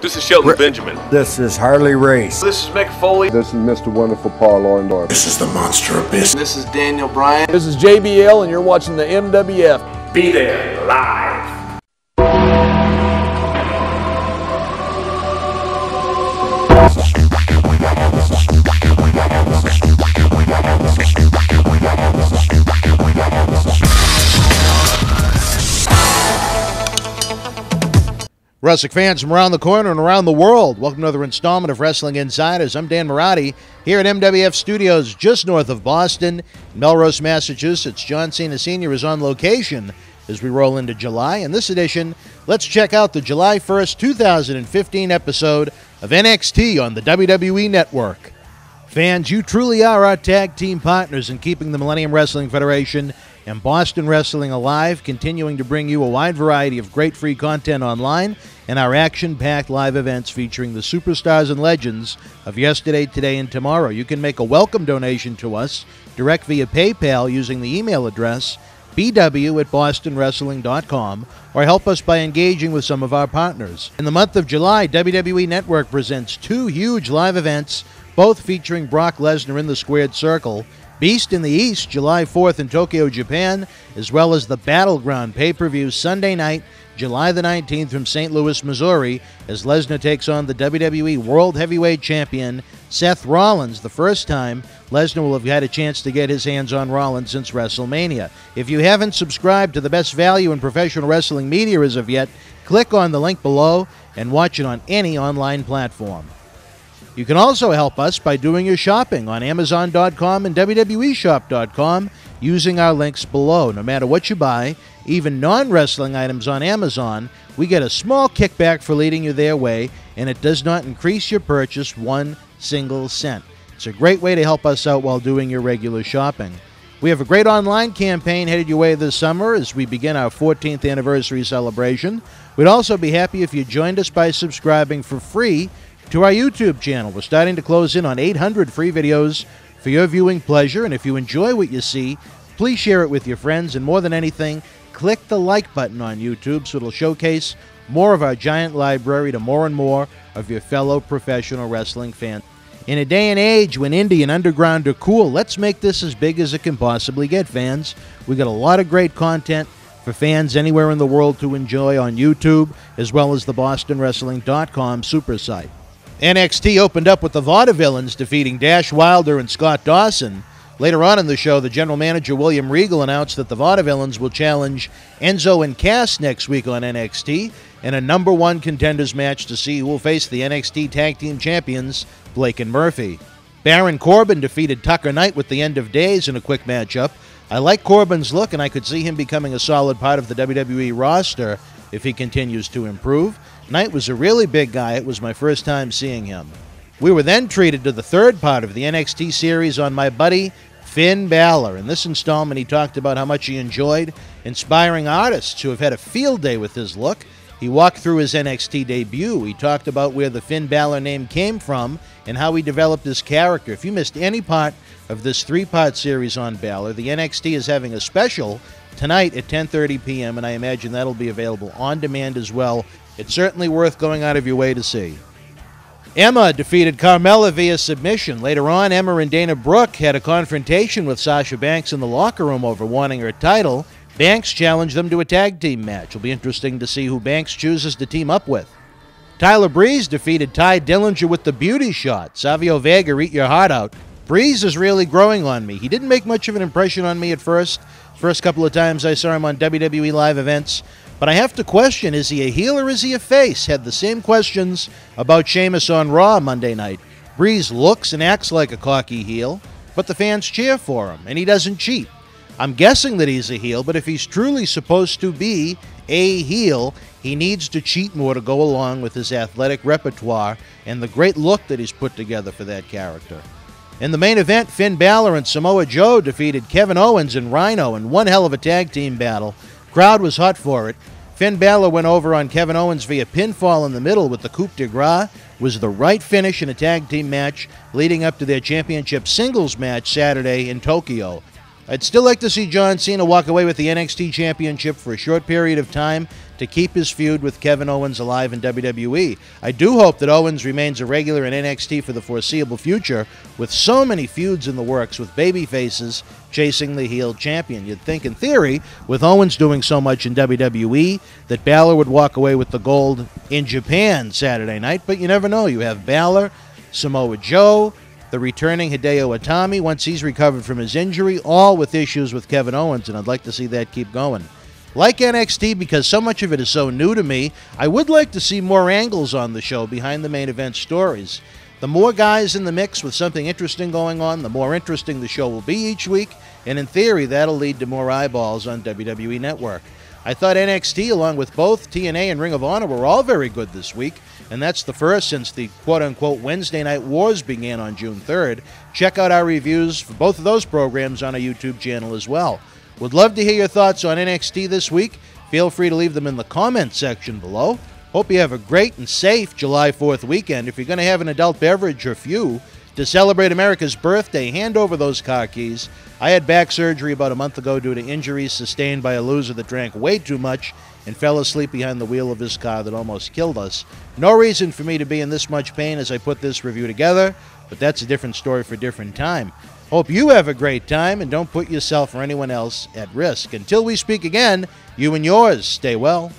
This is Shelton Benjamin. This is Harley Race. This is Mick Foley. This is Mr. Wonderful Paul Orndorff. This is the Monster Abyss. This is Daniel Bryan. This is JBL, and you're watching the MWF. Be there live. Wrestling fans from around the corner and around the world, welcome to another installment of Wrestling Insiders. I'm Dan Marotti here at MWF Studios just north of Boston, Melrose, Massachusetts. John Cena Sr. is on location as we roll into July. In this edition, let's check out the July 1st, 2015 episode of NXT on the WWE Network. Fans, you truly are our tag team partners in keeping the Millennium Wrestling Federation and Boston Wrestling alive, continuing to bring you a wide variety of great free content online and our action packed live events featuring the superstars and legends of yesterday, today, and tomorrow. You can make a welcome donation to us direct via PayPal using the email address bw at bostonwrestling.com or help us by engaging with some of our partners. In the month of July, WWE Network presents two huge live events, both featuring Brock Lesnar in the squared circle. Beast in the East, July 4th in Tokyo, Japan, as well as the Battleground pay per view Sunday night, July the 19th from St. Louis, Missouri, as Lesnar takes on the WWE World Heavyweight Champion Seth Rollins. The first time Lesnar will have had a chance to get his hands on Rollins since WrestleMania. If you haven't subscribed to the best value in professional wrestling media as of yet, click on the link below and watch it on any online platform. You can also help us by doing your shopping on Amazon.com and WWEShop.com using our links below. No matter what you buy, even non wrestling items on Amazon, we get a small kickback for leading you their way, and it does not increase your purchase one single cent. It's a great way to help us out while doing your regular shopping. We have a great online campaign headed your way this summer as we begin our 14th anniversary celebration. We'd also be happy if you joined us by subscribing for free to our YouTube channel. We're starting to close in on 800 free videos for your viewing pleasure, and if you enjoy what you see, please share it with your friends, and more than anything, click the like button on YouTube so it'll showcase more of our giant library to more and more of your fellow professional wrestling fans. In a day and age when indie and underground are cool, let's make this as big as it can possibly get, fans. We got a lot of great content for fans anywhere in the world to enjoy on YouTube, as well as the BostonWrestling.com super site. NXT opened up with the Vaudevillains defeating Dash Wilder and Scott Dawson. Later on in the show, the general manager William Regal announced that the Vaudevillains will challenge Enzo and Cass next week on NXT in a number one contenders match to see who will face the NXT Tag Team Champions, Blake and Murphy. Baron Corbin defeated Tucker Knight with the end of days in a quick matchup. I like Corbin's look, and I could see him becoming a solid part of the WWE roster if he continues to improve. Knight was a really big guy. It was my first time seeing him. We were then treated to the third part of the NXT series on my buddy Finn Balor. In this installment, he talked about how much he enjoyed inspiring artists who have had a field day with his look. He walked through his NXT debut. He talked about where the Finn Balor name came from and how he developed his character. If you missed any part of this three-part series on Balor, the NXT is having a special tonight at 10:30 p.m. and I imagine that'll be available on demand as well. It's certainly worth going out of your way to see. Emma defeated Carmella via submission. Later on, Emma and Dana Brooke had a confrontation with Sasha Banks in the locker room over wanting her title. Banks challenged them to a tag team match. It'll be interesting to see who Banks chooses to team up with. Tyler Breeze defeated Tye Dillinger with the beauty shot. Savio Vega, eat your heart out. Breeze is really growing on me. He didn't make much of an impression on me at first. First couple of times I saw him on WWE live events. But I have to question is he a heel or is he a face? Had the same questions about Sheamus on Raw Monday night. Breeze looks and acts like a cocky heel, but the fans cheer for him, and he doesn't cheat. I'm guessing that he's a heel, but if he's truly supposed to be a heel, he needs to cheat more to go along with his athletic repertoire and the great look that he's put together for that character. In the main event, Finn Balor and Samoa Joe defeated Kevin Owens and Rhino in one hell of a tag team battle. Crowd was hot for it. Finn Balor went over on Kevin Owens via pinfall in the middle with the coup de grace. Was the right finish in a tag team match leading up to their championship singles match Saturday in Tokyo. I'd still like to see John Cena walk away with the NXT Championship for a short period of time to keep his feud with Kevin Owens alive in WWE. I do hope that Owens remains a regular in NXT for the foreseeable future, with so many feuds in the works with baby faces chasing the heel champion. You'd think, in theory, with Owens doing so much in WWE, that Balor would walk away with the gold in Japan Saturday night, but you never know. You have Balor, Samoa Joe, the returning Hideo Itami once he's recovered from his injury, all with issues with Kevin Owens, and I'd like to see that keep going. Like NXT, because so much of it is so new to me, I would like to see more angles on the show behind the main event stories. The more guys in the mix with something interesting going on, the more interesting the show will be each week, and in theory, that'll lead to more eyeballs on WWE Network. I thought NXT, along with both TNA and Ring of Honor, were all very good this week, and that's the first since the quote unquote Wednesday Night Wars began on June 3rd. Check out our reviews for both of those programs on our YouTube channel as well. Would love to hear your thoughts on NXT this week. Feel free to leave them in the comments section below. Hope you have a great and safe July 4th weekend. If you're going to have an adult beverage or few to celebrate America's birthday, hand over those car keys. I had back surgery about a month ago due to injuries sustained by a loser that drank way too much and fell asleep behind the wheel of his car that almost killed us. No reason for me to be in this much pain as I put this review together, but that's a different story for a different time. Hope you have a great time and don't put yourself or anyone else at risk. Until we speak again, you and yours stay well.